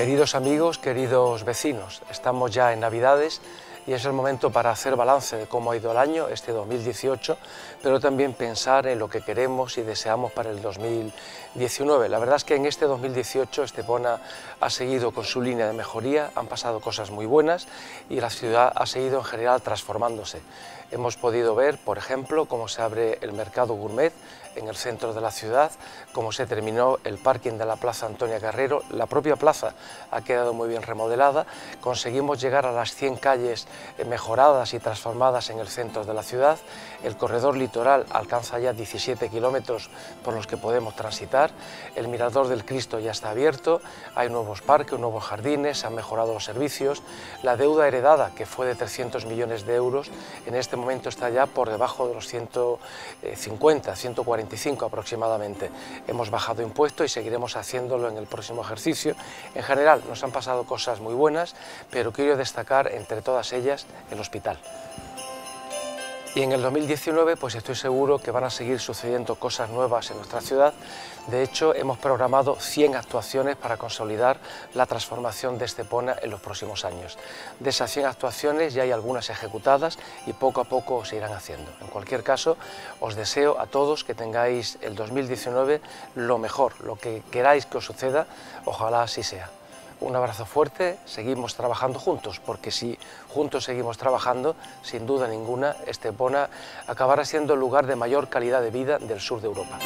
Queridos amigos, queridos vecinos, estamos ya en Navidades y es el momento para hacer balance de cómo ha ido el año, este 2018, pero también pensar en lo que queremos y deseamos para el 2019. La verdad es que en este 2018 Estepona ha seguido con su línea de mejoría, han pasado cosas muy buenas y la ciudad ha seguido en general transformándose. Hemos podido ver, por ejemplo, cómo se abre el mercado gourmet en el centro de la ciudad, cómo se terminó el parking de la Plaza Antonia Carrero, la propia plaza ha quedado muy bien remodelada, conseguimos llegar a las 100 calles eh, mejoradas y transformadas en el centro de la ciudad, el corredor litoral alcanza ya 17 kilómetros por los que podemos transitar, el mirador del Cristo ya está abierto, hay nuevos parques, nuevos jardines, se han mejorado los servicios, la deuda heredada, que fue de 300 millones de euros, en este momento está ya por debajo de los 150, 145 aproximadamente. Hemos bajado impuestos y seguiremos haciéndolo en el próximo ejercicio. En general nos han pasado cosas muy buenas, pero quiero destacar entre todas ellas el hospital. Y en el 2019 pues estoy seguro que van a seguir sucediendo cosas nuevas en nuestra ciudad. De hecho, hemos programado 100 actuaciones para consolidar la transformación de Estepona en los próximos años. De esas 100 actuaciones ya hay algunas ejecutadas y poco a poco se irán haciendo. En cualquier caso, os deseo a todos que tengáis el 2019 lo mejor, lo que queráis que os suceda, ojalá así sea un abrazo fuerte, seguimos trabajando juntos, porque si juntos seguimos trabajando, sin duda ninguna, Estepona acabará siendo el lugar de mayor calidad de vida del sur de Europa.